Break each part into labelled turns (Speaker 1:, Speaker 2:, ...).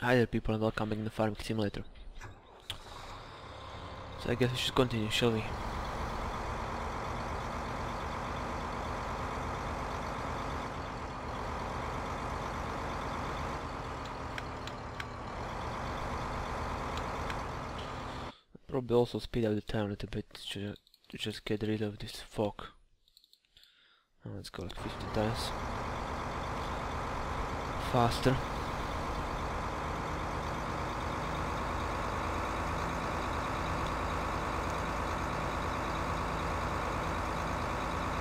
Speaker 1: Hi there people and welcome back in the Farming Simulator. So I guess we should continue, shall we? Probably also speed up the time a little bit to, to just get rid of this fog. Oh, Let's go like 50 times faster.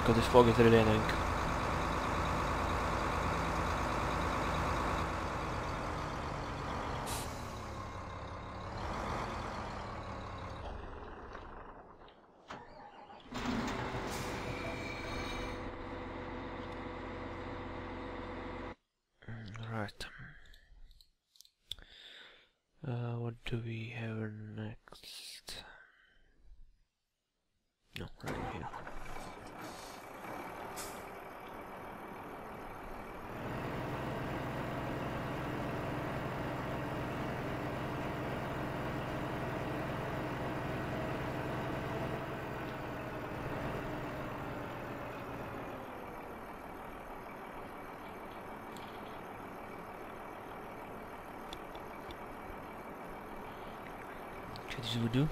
Speaker 1: Because this fog is really annoying. Right. Uh, what do we have next? No, right here. This will do.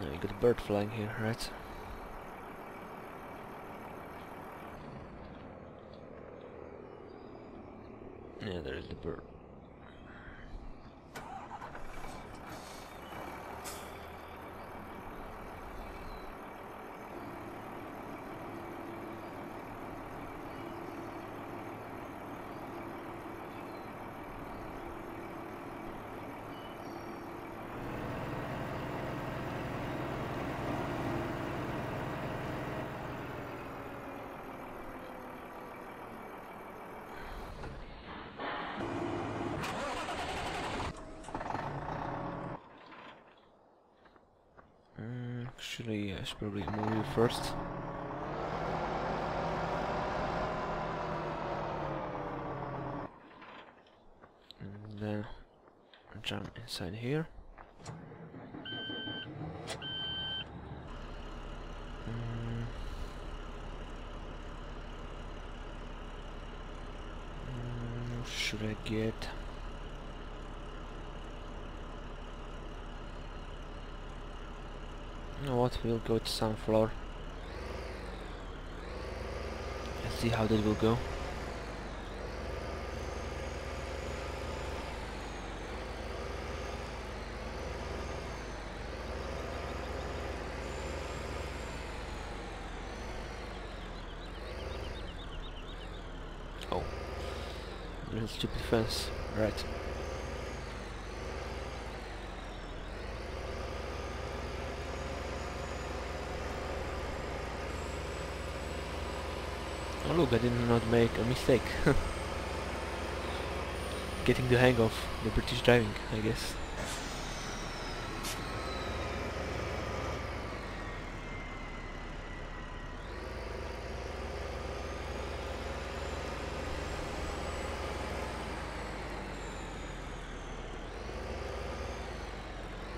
Speaker 1: Now you got a bird flying here, right? Yeah, there is the bird. Mm, actually, I should probably move you first. And then jump inside here. Mm. Mm, should I get You know what, we'll go to sunflower. Let's see how that will go. Oh. Little stupid fence. Right. Oh look, I did not make a mistake. Getting the hang of the British driving, I guess.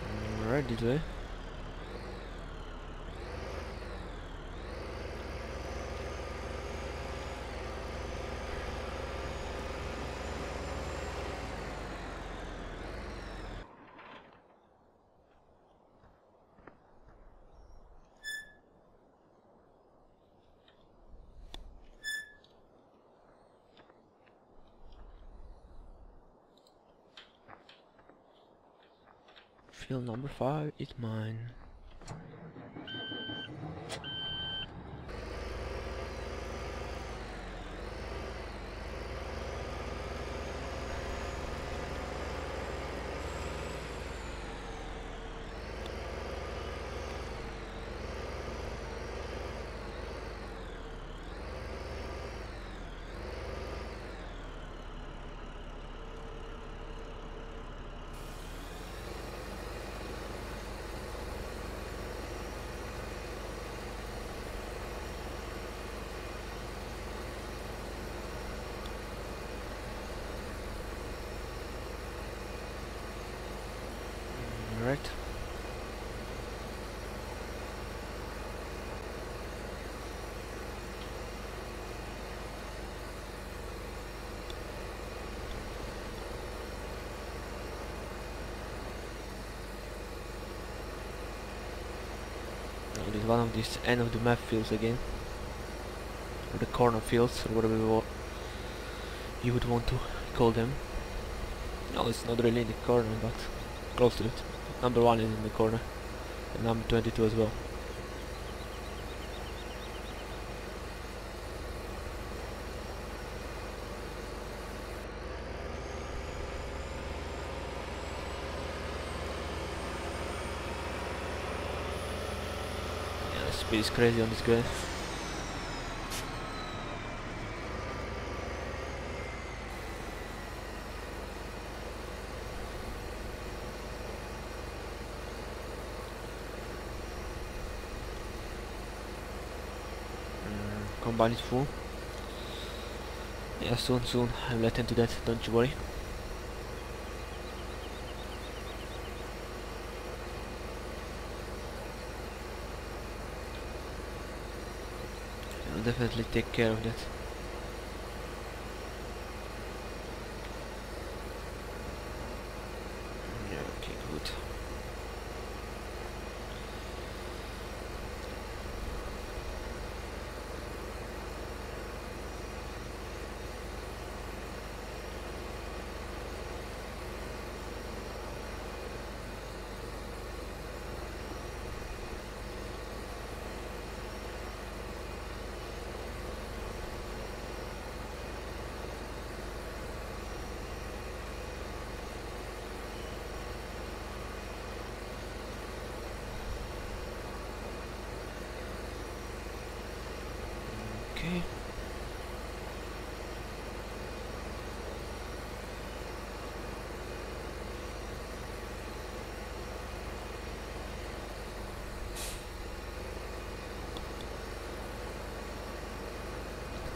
Speaker 1: Mm, Alright, this way. Field number five is mine. This one of these end of the map fields again. Or the corner fields, or whatever you would want to call them. No, it's not really in the corner, but close to it. Number one is in the corner, and number 22 as well. Yeah, the speed is crazy on this guy. Is full. Yeah, soon, soon. I'll let to that, don't you worry. I'll definitely take care of that. Yeah, okay, good. Okay.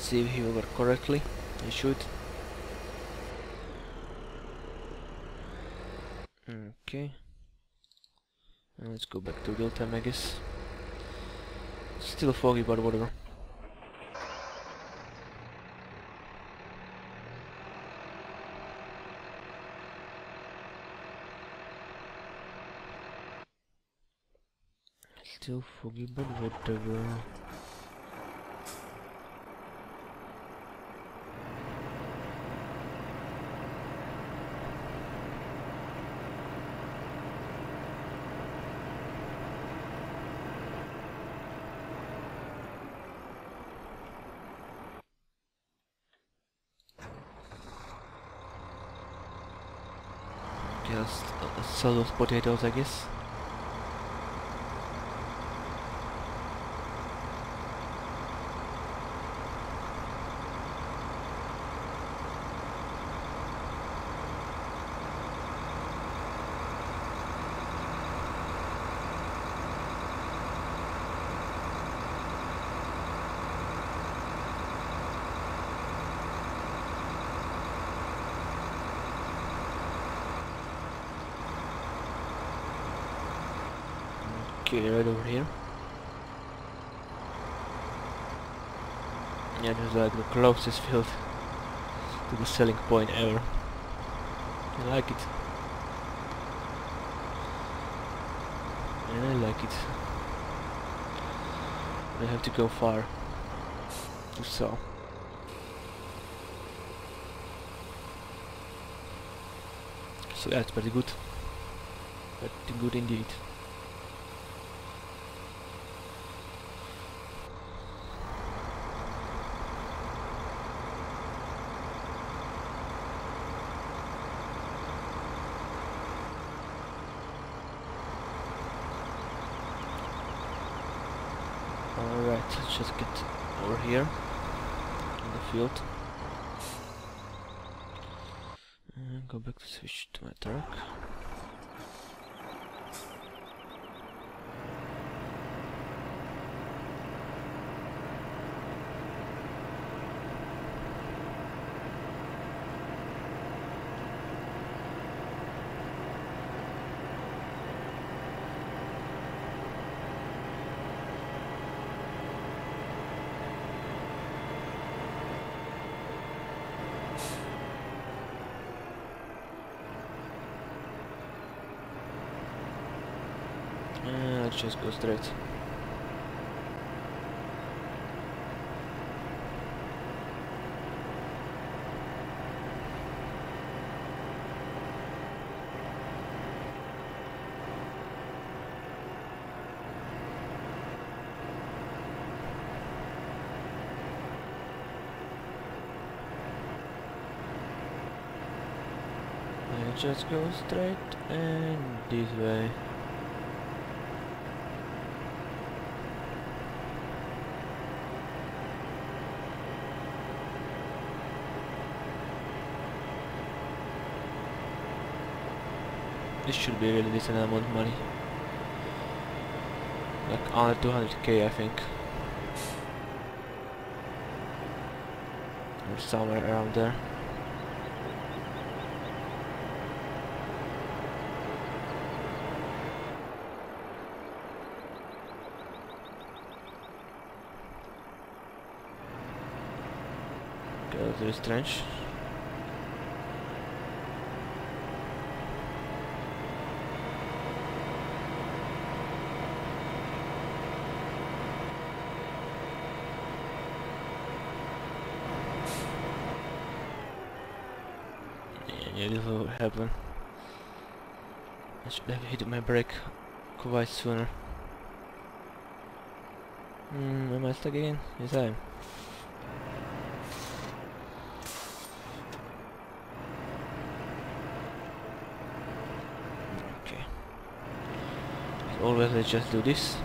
Speaker 1: See if he will work correctly. He should. Okay. Let's go back to real time, I guess. Still foggy, but whatever. Still foggy, but whatever. Just sell those potatoes, I guess. Okay, right over here. Yeah, this is like the closest field to the selling point ever. I like it. Yeah, I like it. I have to go far to sell. So that's pretty good. Pretty good indeed. Alright, let's just get over here in the field. And go back to switch to my truck. Let's just go straight. Just go straight and this way. This should be a really decent amount of money. Like under 200k I think. Or somewhere around there. Go to this trench. Yeah, this will happen. I should have hit my brake quite sooner. Hmm, am I stuck again? Yes I am. Okay. As always, let's just do this.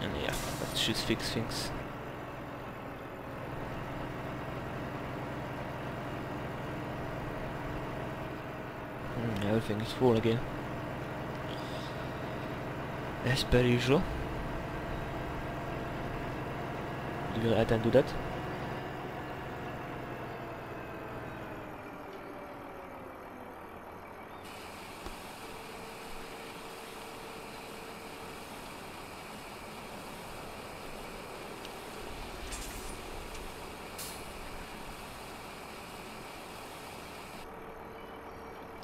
Speaker 1: And yeah, that should fix things. Hmm, everything is full again. As per usual. You will attend to that.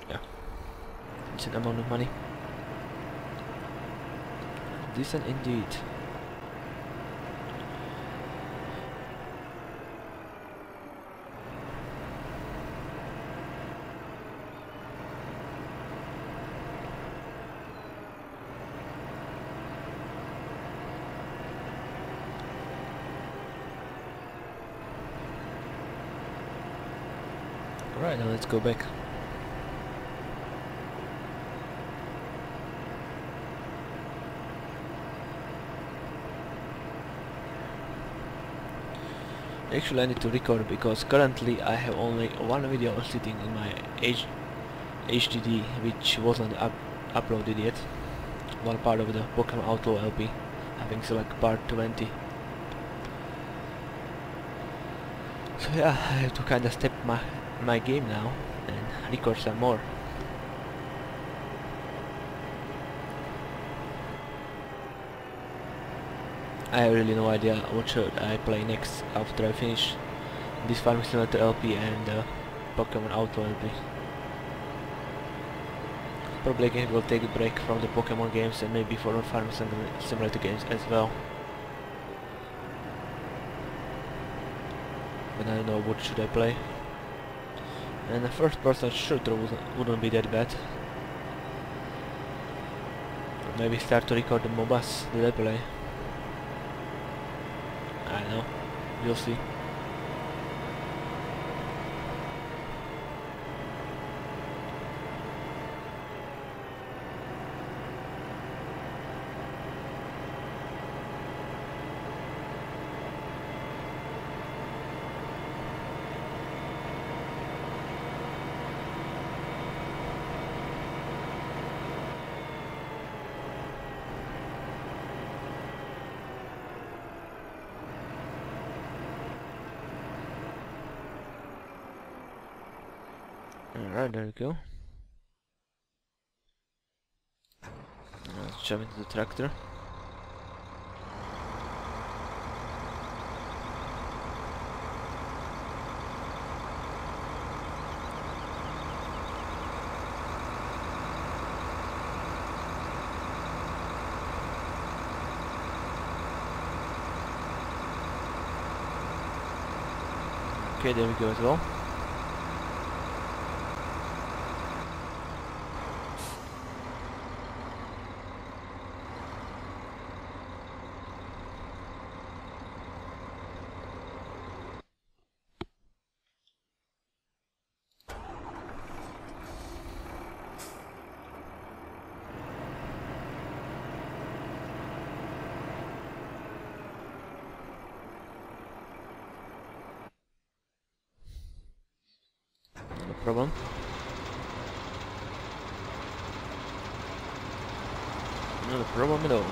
Speaker 1: Yeah. Decent amount of money. Decent indeed. Alright, now let's go back. Actually I need to record because currently I have only one video sitting in my H HDD which wasn't up uploaded yet. One part of the Pokemon Outlaw LP. I think it's like part 20. So yeah, I have to kinda step my, my game now and record some more. I have really no idea what should I play next after I finish this Farming Simulator LP and uh, Pokemon Auto LP. Probably again will take a break from the Pokemon games and maybe for Farming Sim- Simulator games as well. But I don't know what should I play. And the first person shooter wouldn't, wouldn't be that bad. Maybe start to record the MOBAs that I play. I know. You'll see. Alright, there we go. Let's jump into the tractor. Okay, there we go as well. Problem. Not a problem at all.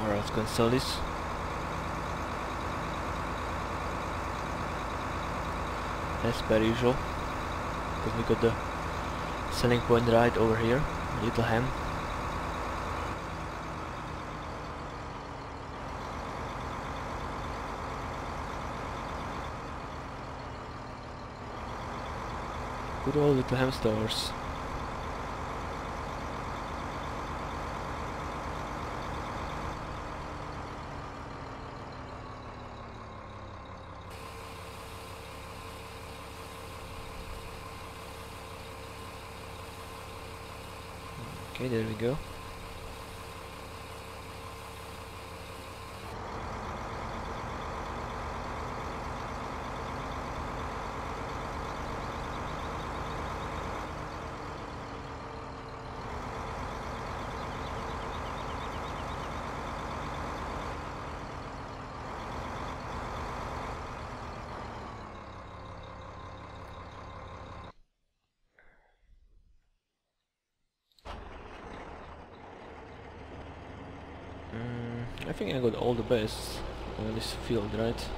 Speaker 1: Alright, let's go install this. As per usual. Because we got the selling point right over here, Little Ham. Good old little hamsters. Okay, there we go. Think I got all the best on this field, right?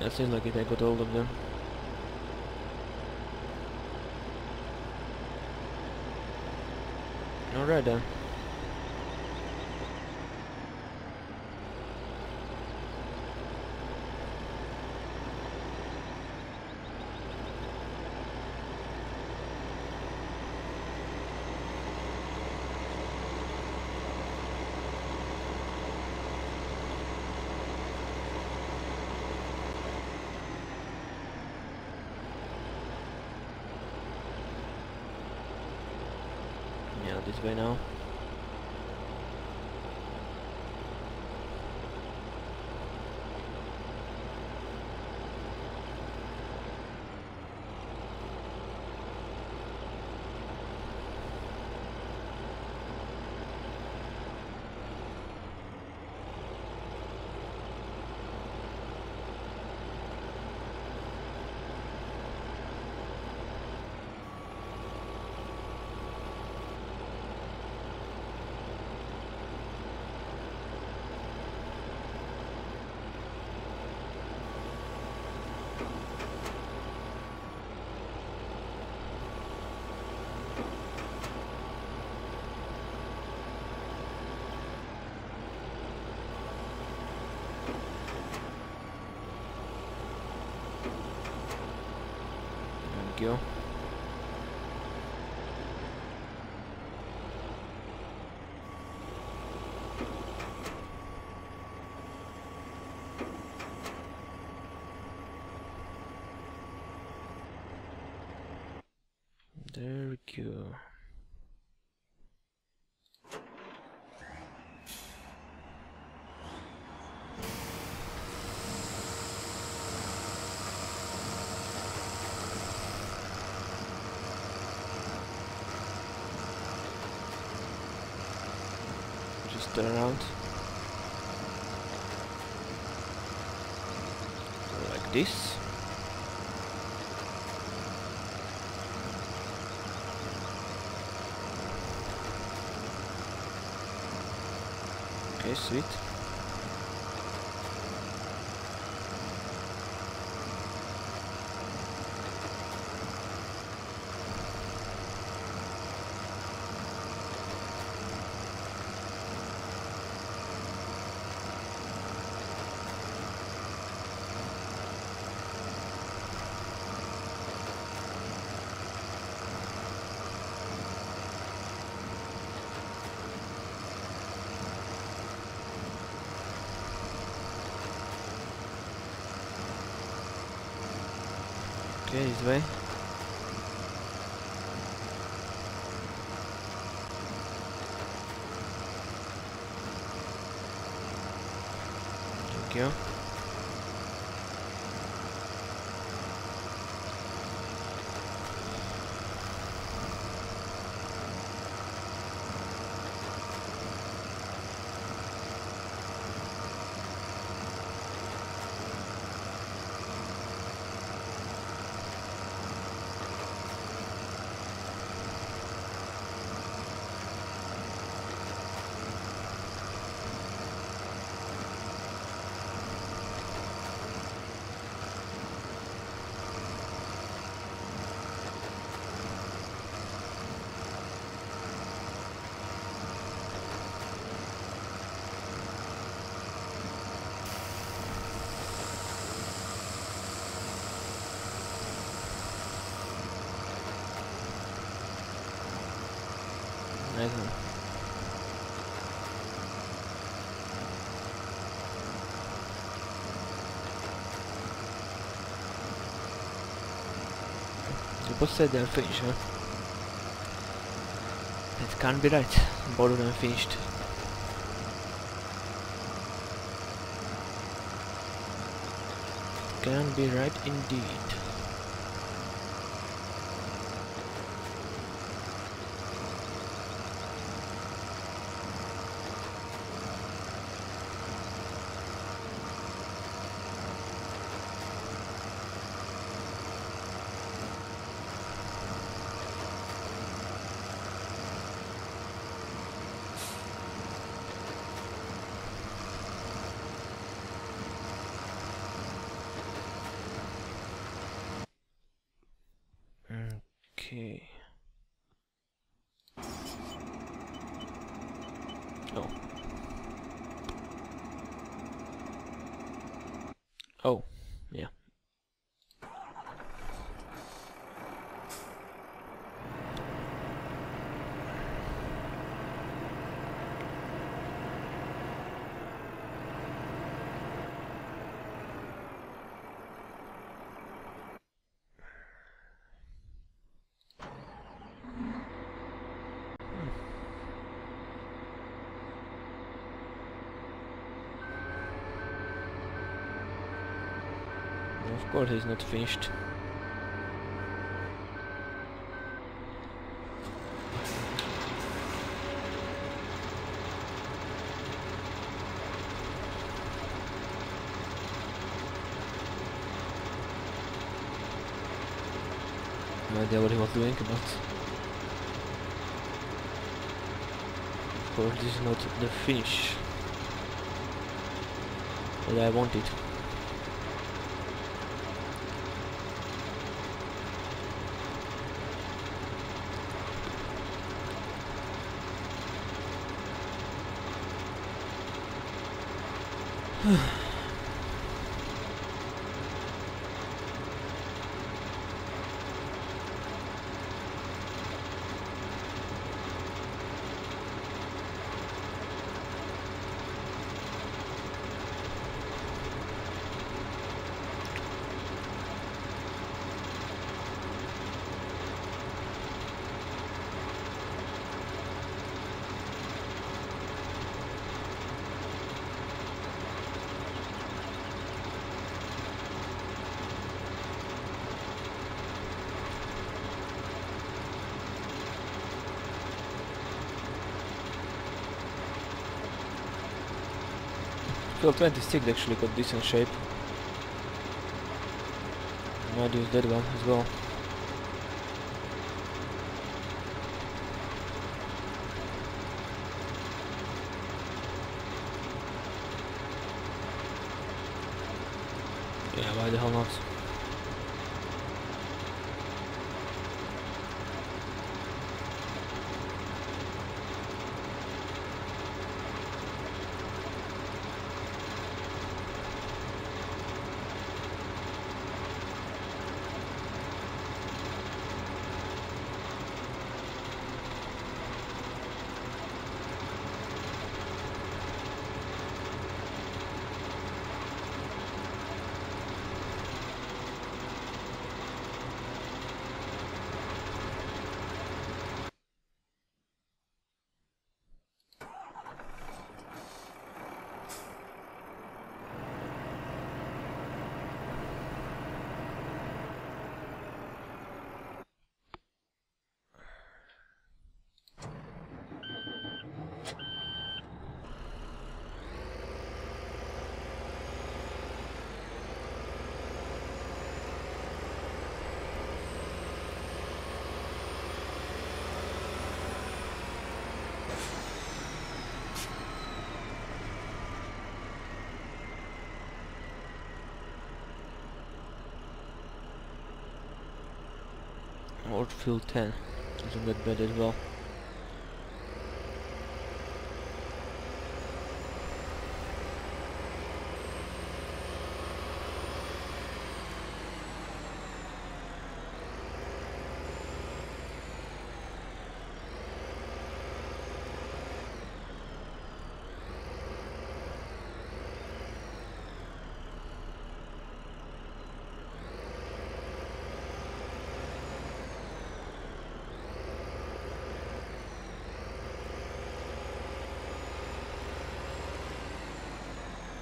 Speaker 1: It seems like it, I got all of them. Alright then. Yeah, this way now. There we go. Go. Just turn around. Like this. Okay, sweet. Okay, this way. Thank one. You both said they're finished, huh? That can't be right. Both of them finished. Can be right indeed. Okay. Oh. Oh, yeah. Of course he's not finished. No idea what he was doing, but of course this is not the finish that I wanted. Field 26 actually got decent shape. Might use that one as well. Yeah, why the hell not? Or field 10. Isn't that bad as well?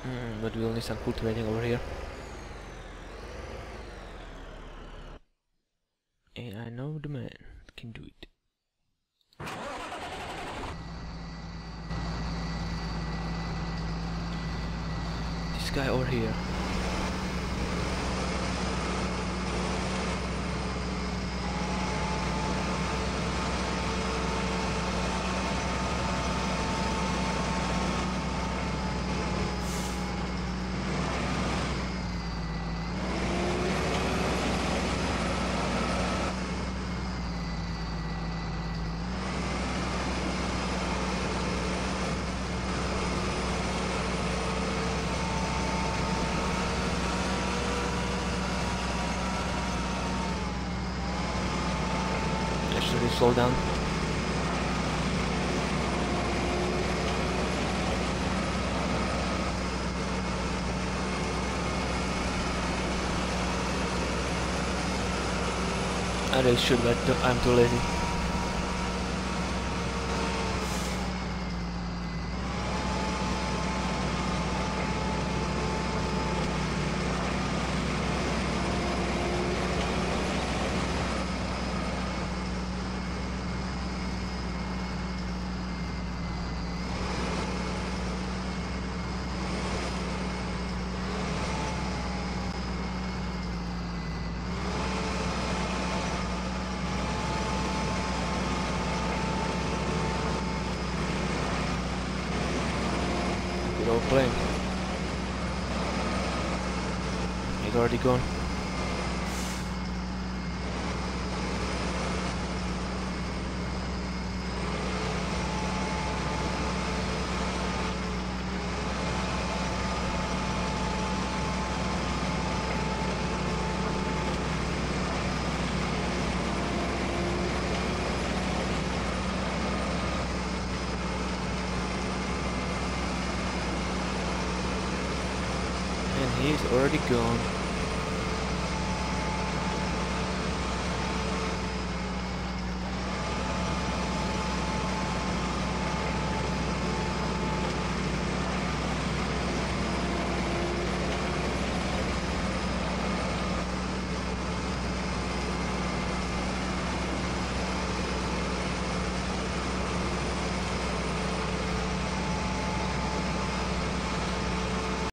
Speaker 1: Mm, but we'll need some cultivating over here. And I know the man that can do it. This guy over here. Yeah, should we slow down? I really should, but I'm too lazy. Gone.